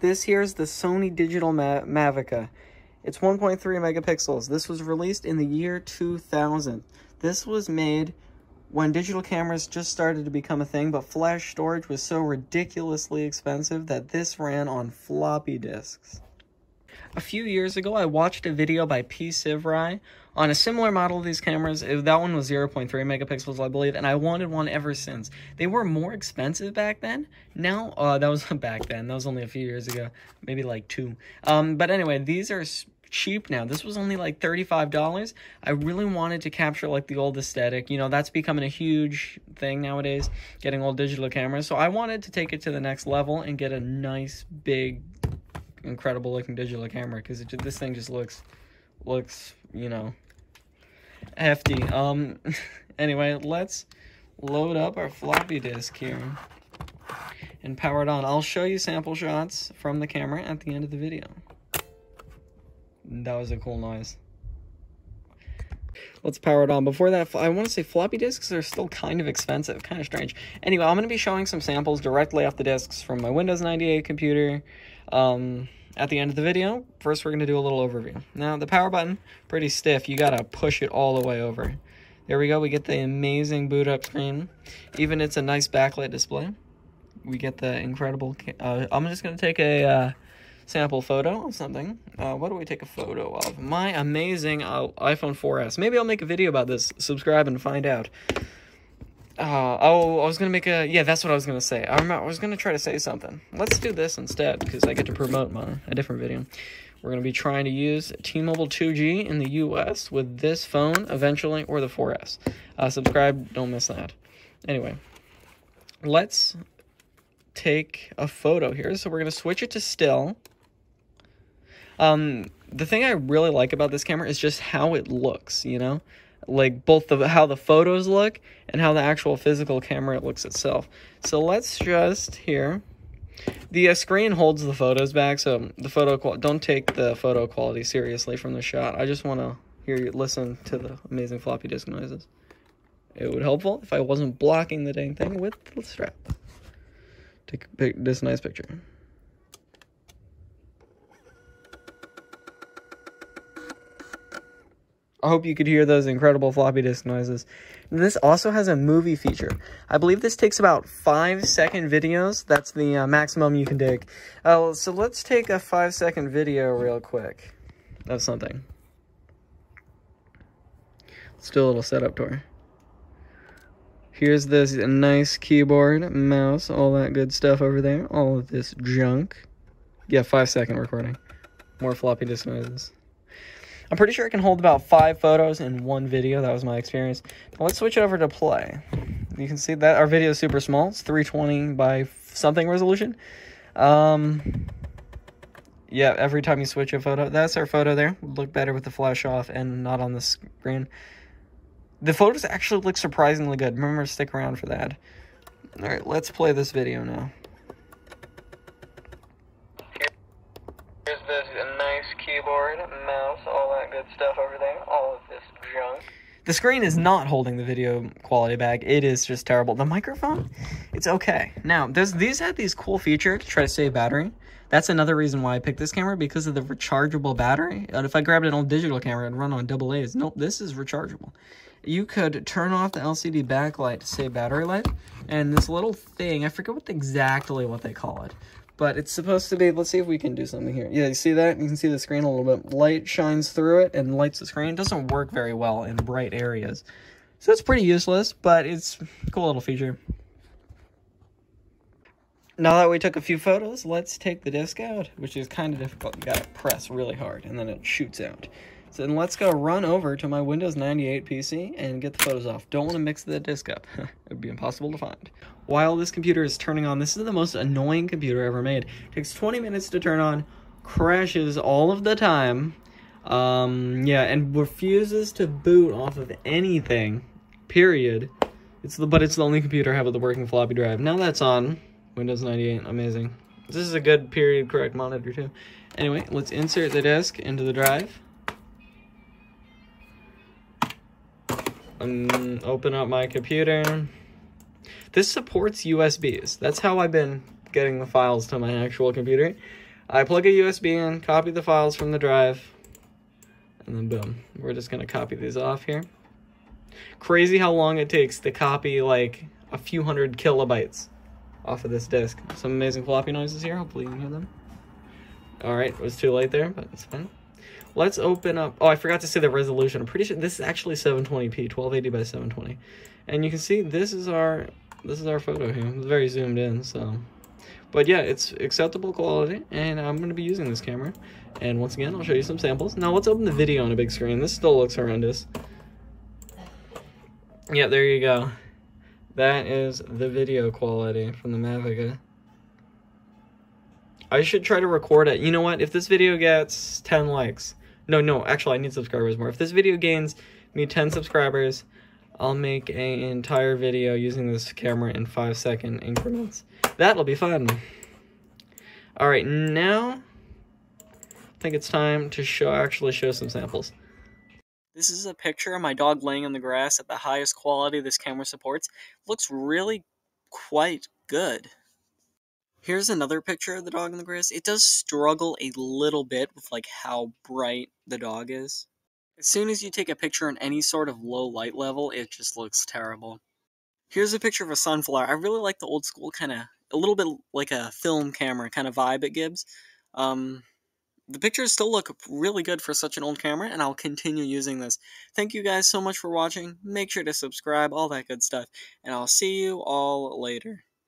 This here is the Sony Digital Ma Mavica. It's 1.3 megapixels. This was released in the year 2000. This was made when digital cameras just started to become a thing, but flash storage was so ridiculously expensive that this ran on floppy disks. A few years ago, I watched a video by P. Sivrai on a similar model of these cameras. It, that one was 0.3 megapixels, I believe, and I wanted one ever since. They were more expensive back then. Now, uh, that was back then. That was only a few years ago, maybe like two. Um, but anyway, these are cheap now. This was only like $35. I really wanted to capture like the old aesthetic. You know, that's becoming a huge thing nowadays, getting old digital cameras. So I wanted to take it to the next level and get a nice big incredible looking digital camera because this thing just looks looks you know hefty. Um anyway let's load up our floppy disk here and power it on. I'll show you sample shots from the camera at the end of the video. That was a cool noise. Let's power it on. Before that i want to say floppy disks are still kind of expensive kind of strange. Anyway i'm going to be showing some samples directly off the disks from my windows 98 computer. Um, at the end of the video, first we're going to do a little overview. Now, the power button, pretty stiff. You got to push it all the way over. There we go. We get the amazing boot up screen. Even it's a nice backlit display. We get the incredible... Uh, I'm just going to take a uh, sample photo of something. Uh, what do we take a photo of? My amazing uh, iPhone 4S. Maybe I'll make a video about this. Subscribe and find out. Uh, oh, I was gonna make a, yeah, that's what I was gonna say. I, I was gonna try to say something. Let's do this instead, because I get to promote my, a different video. We're gonna be trying to use T-Mobile 2G in the US with this phone eventually, or the 4S. Uh, subscribe, don't miss that. Anyway, let's take a photo here. So we're gonna switch it to still. Um, the thing I really like about this camera is just how it looks, you know? Like both the how the photos look and how the actual physical camera looks itself. So let's just here. The uh, screen holds the photos back, so the photo don't take the photo quality seriously from the shot. I just want to hear you listen to the amazing floppy disk noises. It would helpful if I wasn't blocking the dang thing with the strap. Take this nice picture. I hope you could hear those incredible floppy disk noises. This also has a movie feature. I believe this takes about five second videos. That's the uh, maximum you can take. Uh, so let's take a five second video real quick of something. Let's do a little setup tour. Here's this nice keyboard, mouse, all that good stuff over there. All of this junk. Yeah, five second recording. More floppy disk noises. I'm pretty sure it can hold about five photos in one video. That was my experience. Now let's switch over to play. You can see that our video is super small. It's 320 by something resolution. Um, yeah, every time you switch a photo, that's our photo there. Look better with the flash off and not on the screen. The photos actually look surprisingly good. Remember, stick around for that. All right, let's play this video now. Good stuff over there. All of this junk. The screen is not holding the video quality back. It is just terrible. The microphone, it's okay. Now, these have these cool features to try to save battery. That's another reason why I picked this camera, because of the rechargeable battery. And if I grabbed an old digital camera and run on double A's, nope, this is rechargeable. You could turn off the LCD backlight to save battery life, and this little thing, I forget what exactly what they call it, but it's supposed to be, let's see if we can do something here. Yeah, you see that? You can see the screen a little bit. Light shines through it and lights the screen. It doesn't work very well in bright areas. So it's pretty useless, but it's a cool little feature. Now that we took a few photos, let's take the disc out, which is kind of difficult. You gotta press really hard, and then it shoots out. So then let's go run over to my Windows 98 PC and get the photos off. Don't want to mix the disk up. it would be impossible to find. While this computer is turning on, this is the most annoying computer ever made. It takes 20 minutes to turn on, crashes all of the time, um, yeah, and refuses to boot off of anything, period. It's the But it's the only computer I have with a working floppy drive. Now that's on, Windows 98, amazing. This is a good period correct monitor too. Anyway, let's insert the disk into the drive. Um, open up my computer. This supports USBs. That's how I've been getting the files to my actual computer. I plug a USB in, copy the files from the drive, and then boom. We're just going to copy these off here. Crazy how long it takes to copy like a few hundred kilobytes off of this disk. Some amazing floppy noises here. Hopefully you can hear them. All right, it was too late there, but it's fine. Let's open up. Oh, I forgot to say the resolution. I'm pretty sure this is actually 720p, 1280 by 720. And you can see this is our this is our photo here. It's very zoomed in, so. But yeah, it's acceptable quality, and I'm going to be using this camera. And once again, I'll show you some samples. Now, let's open the video on a big screen. This still looks horrendous. Yeah, there you go. That is the video quality from the Mavica. I should try to record it. You know what? If this video gets 10 likes, no, no, actually, I need subscribers more. If this video gains me 10 subscribers, I'll make an entire video using this camera in 5 second increments. That'll be fun. Alright, now I think it's time to show actually show some samples. This is a picture of my dog laying in the grass at the highest quality this camera supports. Looks really quite good. Here's another picture of the dog in the grass. It does struggle a little bit with like how bright the dog is. As soon as you take a picture in any sort of low light level, it just looks terrible. Here's a picture of a sunflower. I really like the old school kind of, a little bit like a film camera kind of vibe it gives. Um, the pictures still look really good for such an old camera, and I'll continue using this. Thank you guys so much for watching. Make sure to subscribe, all that good stuff, and I'll see you all later.